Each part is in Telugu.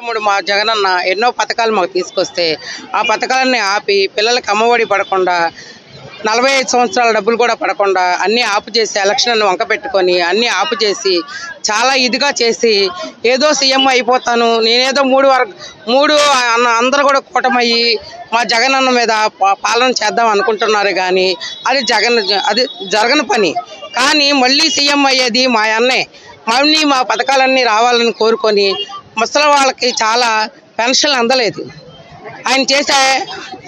తమ్ముడు మా జగనన్న ఎన్నో పథకాలు మాకు తీసుకొస్తే ఆ పథకాలన్నీ ఆపి పిల్లలకి అమ్మఒడి పడకుండా నలభై ఐదు సంవత్సరాల డబ్బులు కూడా పడకుండా అన్నీ ఆపు చేసి ఎలక్షన్ వంక పెట్టుకొని అన్నీ ఆపు చేసి చాలా ఇదిగా చేసి ఏదో సీఎం అయిపోతాను నేనేదో మూడు వరకు మూడు అన్న అందరూ కూడా కూటమయ్యి మా జగనన్న మీద పాలన చేద్దాం అనుకుంటున్నారు కానీ అది జగన్ అది జరగని పని. కానీ మళ్ళీ సీఎం అయ్యేది మా అన్నే. మళ్ళీ మా పథకాలన్నీ రావాలని కోరుకొని ముసలి వాళ్ళకి చాలా పెన్షన్లు అందలేదు. ఆయన చేసే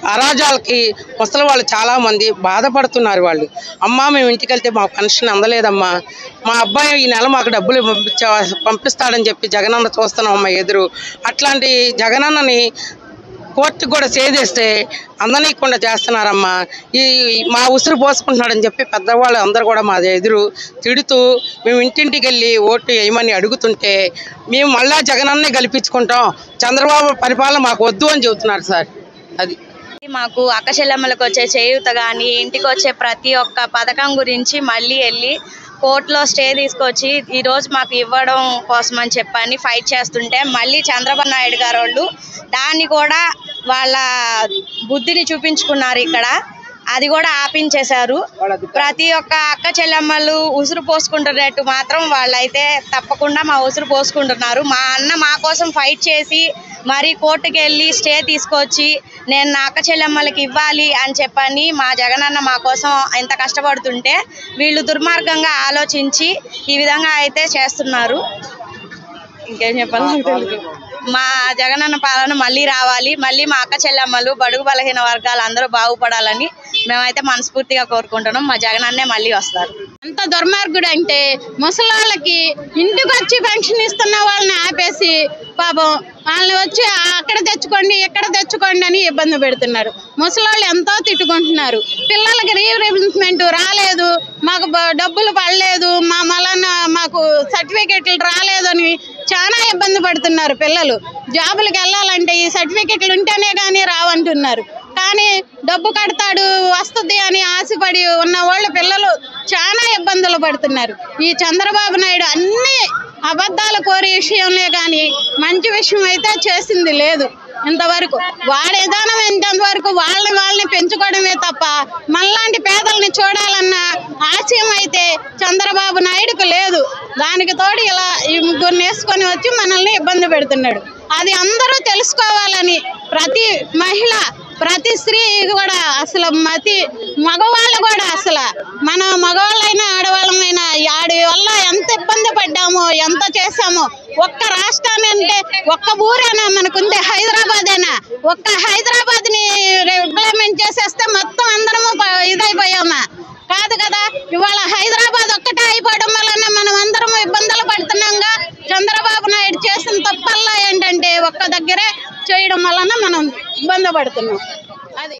అరాజాలకి ముసలి వాళ్ళు చాలామంది బాధపడుతున్నారు వాళ్ళు. అమ్మా మేము ఇంటికి వెళ్తే మాకు పెన్షన్ అందలేదమ్మా. మా అబ్బాయి ఈ నెల మాకు డబ్బులు పంపించ పంపిస్తాడని చెప్పి జగనన్న చూస్తున్నాం అమ్మ ఎదురు. అట్లాంటి జగనన్నని కోర్టు కూడా చేదేస్తే అందనీయకుండా చేస్తున్నారమ్మా. ఈ మా ఉసురు పోసుకుంటున్నాడని చెప్పి పెద్దవాళ్ళు అందరు కూడా మా ఎదురు తిడుతూ మేము ఇంటింటికి వెళ్ళి ఓటు వేయమని అడుగుతుంటే మేము మళ్ళా జగనన్నే గెలిపించుకుంటాం. చంద్రబాబు పరిపాలన మాకు వద్దు అని చెబుతున్నారు సార్. అది. మాకు అక్కచెల్లెమ్మలకు వచ్చే చేయూత కానీ ఇంటికి వచ్చే ప్రతి ఒక్క పథకం గురించి మళ్ళీ వెళ్ళి కోర్టులో స్టే తీసుకొచ్చి ఈరోజు మాకు ఇవ్వడం కోసం అని చెప్పని ఫైట్ చేస్తుంటే మళ్ళీ చంద్రబాబు నాయుడు గారు వాళ్ళు దాన్ని కూడా వాళ్ళ బుద్ధిని చూపించుకున్నారు ఇక్కడ. అది కూడా ఆపించేశారు. ప్రతి ఒక్క అక్క చెల్లెమ్మలు ఉసురు పోసుకుంటున్నట్టు మాత్రం వాళ్ళైతే తప్పకుండా మా ఉసురు పోసుకుంటున్నారు. మా అన్న మా కోసం ఫైట్ చేసి మరి కోర్టుకి వెళ్ళి స్టే తీసుకొచ్చి నేను నా అక్క చెల్లెమ్మలకి ఇవ్వాలి అని చెప్పని మా జగనన్న మా కోసం ఎంత కష్టపడుతుంటే వీళ్ళు దుర్మార్గంగా ఆలోచించి ఈ విధంగా అయితే చేస్తున్నారు. ఇంకేం చెప్పాలి? నాకు మా జగనన్న పాలన మళ్ళీ రావాలి. మళ్ళీ మా అక్క చెల్లెమ్మలు బడుగు బలహీన వర్గాలు అందరూ బాగుపడాలని మేమైతే మనస్ఫూర్తిగా కోరుకుంటున్నాం. మా జగనన్నే మళ్ళీ వస్తారు. ఎంత దుర్మార్గుడు అంటే ముసలాళ్ళకి ఇంటికి వచ్చి పెన్షన్ ఇస్తున్న వాళ్ళని చేసి పాపం వాళ్ళని వచ్చి అక్కడ తెచ్చుకోండి ఇక్కడ తెచ్చుకోండి అని ఇబ్బంది పెడుతున్నారు. ముసలాళ్ళు ఎంతో తిట్టుకుంటున్నారు. పిల్లలకి రీఇంబర్స్మెంట్ రాలేదు మాకు డబ్బులు పడలేదు మా మలన మాకు సర్టిఫికెట్లు రాలేదు అని చాలా ఇబ్బంది పడుతున్నారు పిల్లలు. జాబులకు వెళ్ళాలంటే ఈ సర్టిఫికెట్లు ఉంటేనే కానీ రావంటున్నారు. కానీ డబ్బు కడతాడు వస్తుంది అని ఆశపడి ఉన్న వాళ్ళు పిల్లలు చాలా ఇబ్బందులు పడుతున్నారు. ఈ చంద్రబాబు నాయుడు అన్నీ అబద్ధాలు కోరే విషయంలో కానీ మంచి విషయం అయితే చేసింది లేదు. ఇంతవరకు వాడి విధానం ఇంతవరకు వాళ్ళని వాళ్ళని పెంచుకోవడమే తప్ప మనలాంటి పేదల్ని చూడాలన్న ఆశయం అయితే చంద్రబాబు నాయుడుకు లేదు. దానికి తోడు ఇలా ఈ ముగ్గురిని వేసుకొని వచ్చి మనల్ని ఇబ్బంది పెడుతున్నాడు. అది అందరూ తెలుసుకోవాలని ప్రతి మహిళ ప్రతి స్త్రీ కూడా అసలు మతి మగవాళ్ళు కూడా అసలు మన మగవాళ్ళైనా ఆడవాళ్ళమైనా ఇబ్బంది ఎంత చేసామో ఒక్క రాష్ట్రాన్ని అంటే ఒక్క ఊరేనా మనకుంది? అయినా ఒక్క హైదరాబాద్ని ఇంప్లిమెంట్ చేసేస్తే మొత్తం అందరము ఇదైపోయామా? కాదు కదా ఇవాళ హైదరాబాద్ ఒక్కటే అయిపోవడం వలన మనం అందరము ఇబ్బందులు పడుతున్నాంగా. చంద్రబాబు నాయుడు చేసిన తప్పల్లా ఏంటంటే ఒక్క దగ్గరే చేయడం వలన మనం ఇబ్బంది పడుతున్నాం. అది